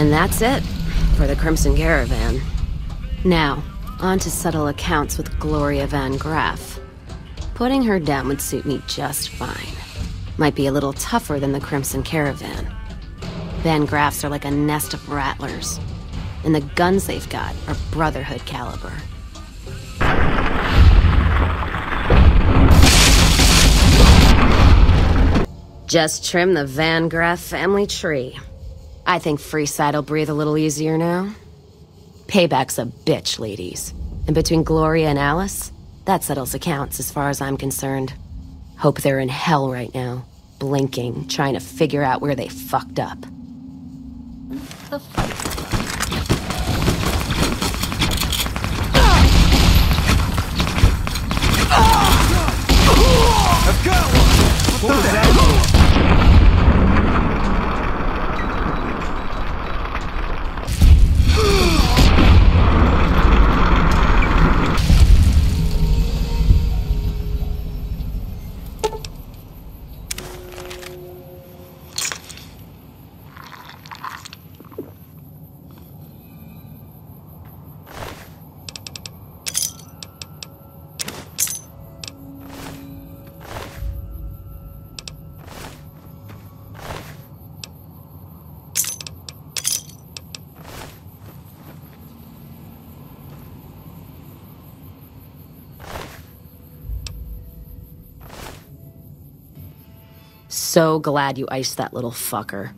And that's it for the Crimson Caravan. Now, on to settle accounts with Gloria Van Graff. Putting her down would suit me just fine. Might be a little tougher than the Crimson Caravan. Van Graffs are like a nest of rattlers. And the guns they've got are Brotherhood caliber. Just trim the Van Graff family tree. I think Freeside'll breathe a little easier now. Payback's a bitch, ladies. And between Gloria and Alice, that settles accounts as far as I'm concerned. Hope they're in hell right now, blinking, trying to figure out where they fucked up. The I've So glad you iced that little fucker.